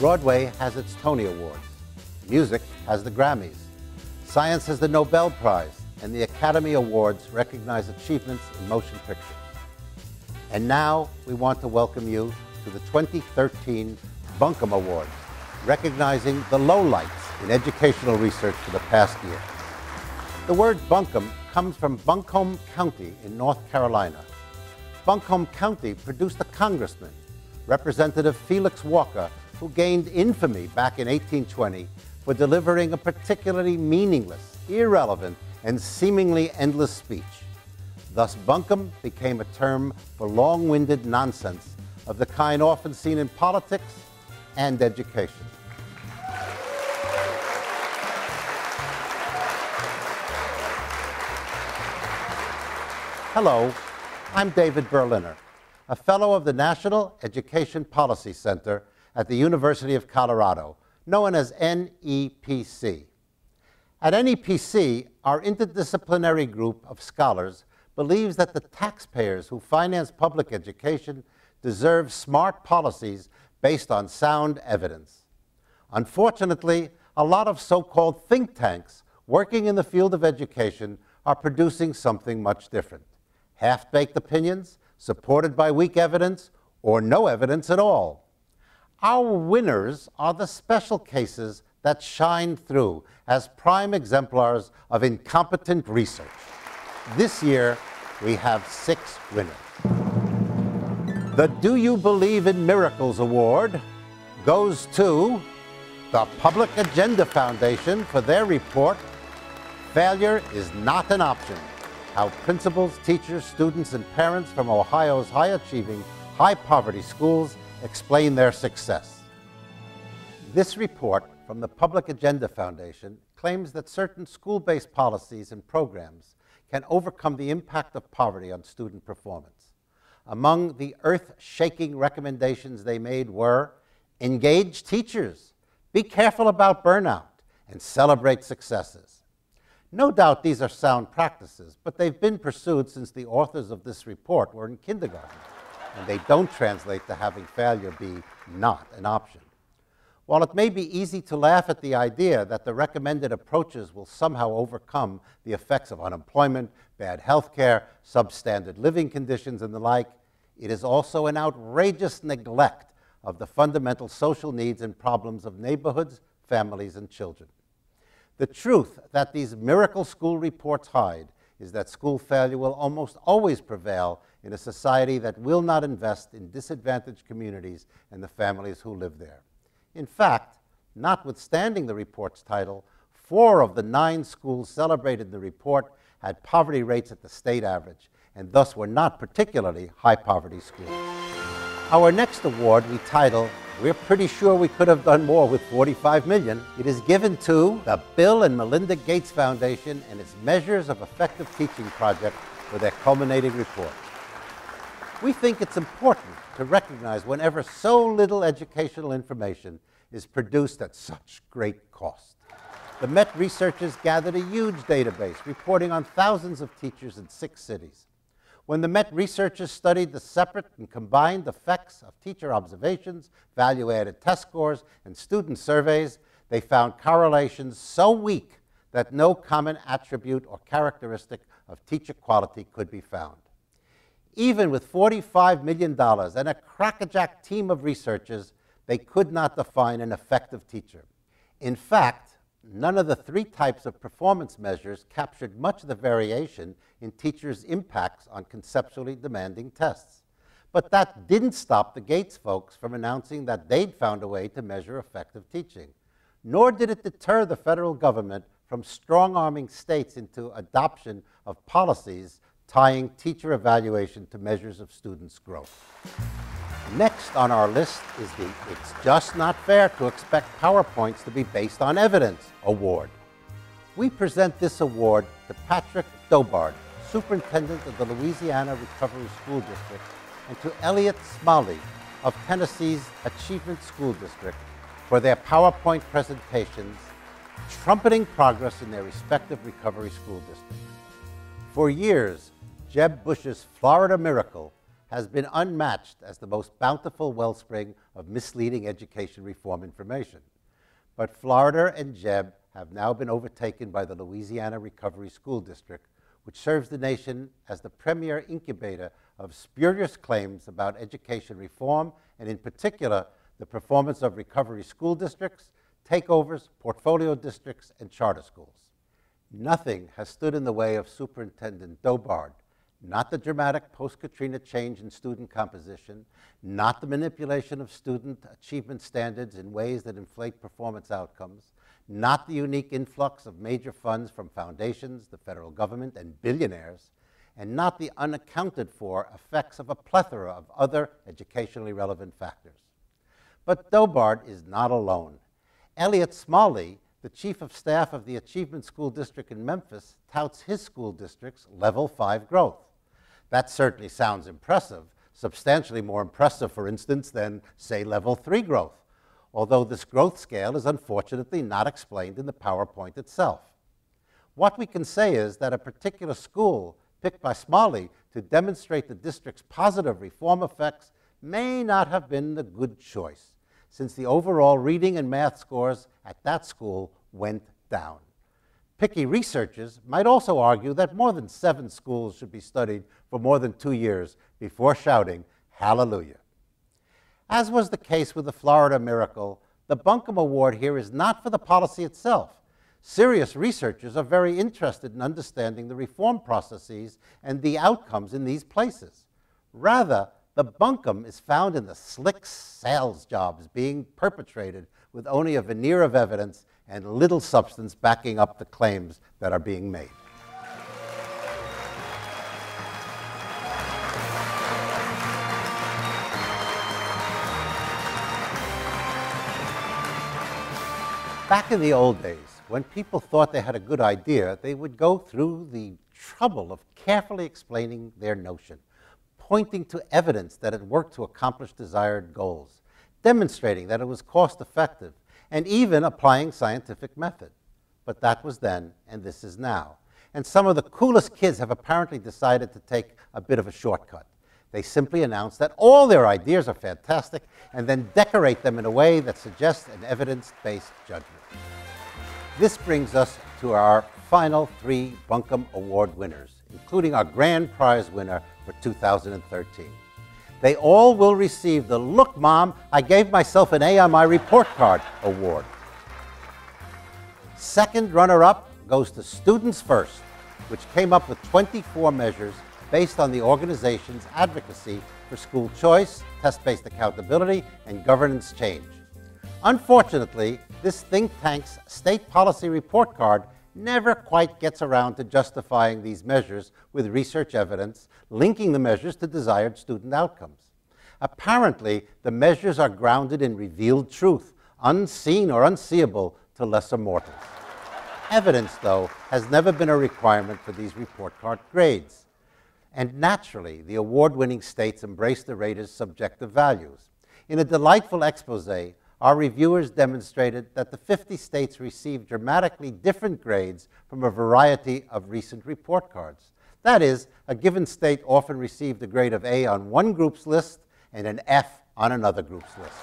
Broadway has its Tony Awards. Music has the Grammys. Science has the Nobel Prize, and the Academy Awards recognize achievements in motion pictures. And now we want to welcome you to the 2013 Bunkum Awards, recognizing the lowlights in educational research for the past year. The word Bunkum comes from Buncombe County in North Carolina. Buncombe County produced a congressman, Representative Felix Walker, who gained infamy back in 1820 for delivering a particularly meaningless, irrelevant, and seemingly endless speech. Thus, bunkum became a term for long winded nonsense of the kind often seen in politics and education. Hello, I'm David Berliner, a fellow of the National Education Policy Center at the University of Colorado, known as NEPC. At NEPC, our interdisciplinary group of scholars believes that the taxpayers who finance public education deserve smart policies based on sound evidence. Unfortunately, a lot of so called think tanks working in the field of education are producing something much different half baked opinions supported by weak evidence or no evidence at all. Our winners are the special cases that shine through as prime exemplars of incompetent research. This year, we have six winners. The Do You Believe in Miracles Award goes to the Public Agenda Foundation for their report, Failure is Not an Option How Principals, Teachers, Students, and Parents from Ohio's high achieving, high poverty schools explain their success. This report from the Public Agenda Foundation claims that certain school-based policies and programs can overcome the impact of poverty on student performance. Among the earth-shaking recommendations they made were engage teachers, be careful about burnout, and celebrate successes. No doubt these are sound practices, but they've been pursued since the authors of this report were in kindergarten, and they don't translate to having failure be not an option. While it may be easy to laugh at the idea that the recommended approaches will somehow overcome the effects of unemployment, bad health care, substandard living conditions, and the like, it is also an outrageous neglect of the fundamental social needs and problems of neighborhoods, families, and children. The truth that these miracle school reports hide is that school failure will almost always prevail in a society that will not invest in disadvantaged communities and the families who live there. In fact, notwithstanding the report's title, four of the nine schools celebrated in the report had poverty rates at the state average, and thus were not particularly high poverty schools. Our next award we title We're Pretty Sure We Could Have Done More with 45 Million. It is given to the Bill and Melinda Gates Foundation and its Measures of Effective Teaching project for their culminating report. We think it's important to recognize whenever so little educational information is produced at such great cost. The MET researchers gathered a huge database reporting on thousands of teachers in six cities. When the MET researchers studied the separate and combined effects of teacher observations, value added test scores, and student surveys, they found correlations so weak that no common attribute or characteristic of teacher quality could be found. Even with $45 million and a crackerjack team of researchers, they could not define an effective teacher. In fact, none of the three types of performance measures captured much of the variation in teachers' impacts on conceptually demanding tests. But that didn't stop the Gates folks from announcing that they'd found a way to measure effective teaching. Nor did it deter the federal government from strong arming states into adoption of policies tying teacher evaluation to measures of students' growth. Next on our list is the It's Just Not Fair to Expect PowerPoints to be Based on Evidence Award. We present this award to Patrick Dobard, Superintendent of the Louisiana Recovery School District, and to Elliot Smalley of Tennessee's Achievement School District for their PowerPoint presentations trumpeting progress in their respective recovery school districts. For years, Jeb Bush's Florida Miracle has been unmatched as the most bountiful wellspring of misleading education reform information. But Florida and Jeb have now been overtaken by the Louisiana Recovery School District, which serves the nation as the premier incubator of spurious claims about education reform, and in particular, the performance of recovery school districts, takeovers, portfolio districts, and charter schools. Nothing has stood in the way of Superintendent Dobard, not the dramatic post-Katrina change in student composition, not the manipulation of student achievement standards in ways that inflate performance outcomes, not the unique influx of major funds from foundations, the federal government, and billionaires, and not the unaccounted for effects of a plethora of other educationally relevant factors. But Dobard is not alone. Elliot Smalley, the chief of staff of the Achievement School District in Memphis, touts his school district's level five growth. That certainly sounds impressive, substantially more impressive, for instance, than, say, level three growth although this growth scale is unfortunately not explained in the PowerPoint itself. What we can say is that a particular school picked by Smalley to demonstrate the district's positive reform effects may not have been the good choice, since the overall reading and math scores at that school went down. Picky researchers might also argue that more than seven schools should be studied for more than two years before shouting, Hallelujah. As was the case with the Florida miracle, the Bunkum Award here is not for the policy itself. Serious researchers are very interested in understanding the reform processes and the outcomes in these places. Rather, the bunkum is found in the slick sales jobs being perpetrated with only a veneer of evidence and little substance backing up the claims that are being made. Back in the old days, when people thought they had a good idea, they would go through the trouble of carefully explaining their notion, pointing to evidence that it worked to accomplish desired goals, demonstrating that it was cost effective, and even applying scientific method. But that was then, and this is now. And some of the coolest kids have apparently decided to take a bit of a shortcut. They simply announce that all their ideas are fantastic and then decorate them in a way that suggests an evidence-based judgment. This brings us to our final three Bunkum Award winners, including our grand prize winner for 2013. They all will receive the Look Mom, I Gave Myself an A on My Report Card award. Second runner-up goes to Students First, which came up with 24 measures based on the organization's advocacy for school choice, test-based accountability, and governance change. Unfortunately, this think tank's state policy report card never quite gets around to justifying these measures with research evidence linking the measures to desired student outcomes. Apparently, the measures are grounded in revealed truth, unseen or unseeable to lesser mortals. Evidence, though, has never been a requirement for these report card grades. And naturally, the award-winning states embrace the raters' subjective values. In a delightful expose, our reviewers demonstrated that the 50 states received dramatically different grades from a variety of recent report cards. That is, a given state often received a grade of A on one group's list and an F on another group's list.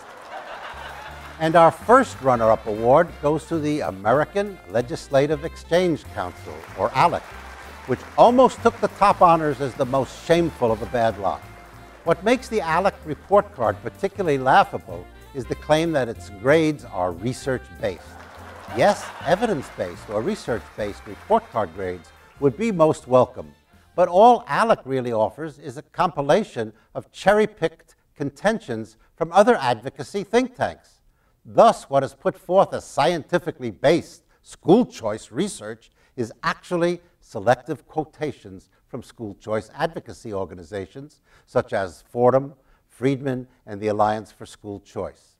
And our first runner-up award goes to the American Legislative Exchange Council, or ALEC, which almost took the top honors as the most shameful of the bad lot. What makes the ALEC report card particularly laughable is the claim that its grades are research-based. Yes, evidence-based or research-based report card grades would be most welcome, but all ALEC really offers is a compilation of cherry-picked contentions from other advocacy think tanks. Thus, what is put forth as scientifically based school choice research is actually selective quotations from school choice advocacy organizations such as Fordham, Friedman, and the Alliance for School Choice.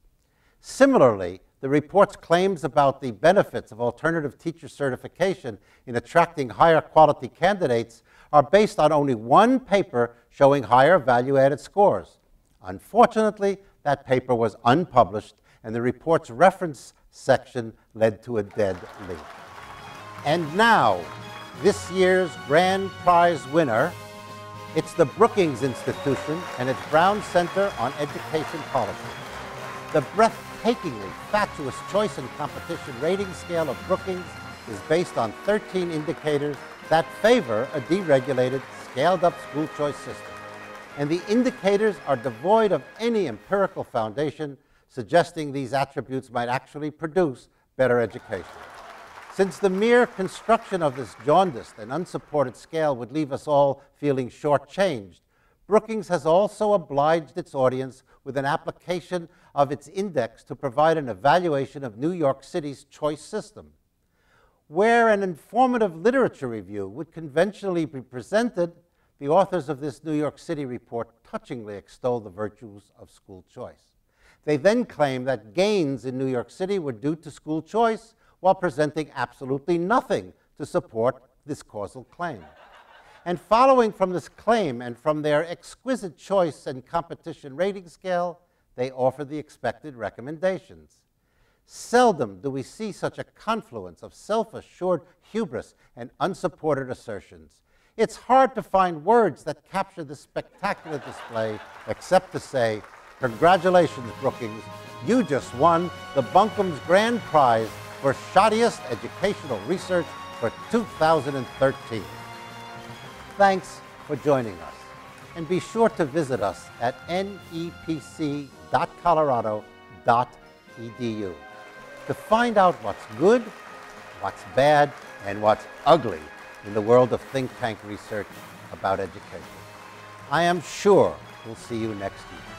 Similarly, the report's claims about the benefits of alternative teacher certification in attracting higher quality candidates are based on only one paper showing higher value-added scores. Unfortunately, that paper was unpublished, and the report's reference section led to a dead link. And now, this year's grand prize winner It's the Brookings Institution and its Brown Center on Education Policy. The breathtakingly fatuous choice and competition rating scale of Brookings is based on 13 indicators that favor a deregulated, scaled-up school choice system. And the indicators are devoid of any empirical foundation suggesting these attributes might actually produce better education. Since the mere construction of this jaundiced and unsupported scale would leave us all feeling shortchanged, Brookings has also obliged its audience with an application of its index to provide an evaluation of New York City's choice system. Where an informative literature review would conventionally be presented, the authors of this New York City report touchingly extol the virtues of school choice. They then claim that gains in New York City were due to school choice while presenting absolutely nothing to support this causal claim. And following from this claim and from their exquisite choice and competition rating scale, they offer the expected recommendations. Seldom do we see such a confluence of self-assured hubris and unsupported assertions. It's hard to find words that capture this spectacular display except to say, congratulations, Brookings, you just won the Bunkum's Grand Prize for Shoddiest Educational Research for 2013. Thanks for joining us. And be sure to visit us at nepc.colorado.edu to find out what's good, what's bad, and what's ugly in the world of think tank research about education. I am sure we'll see you next year.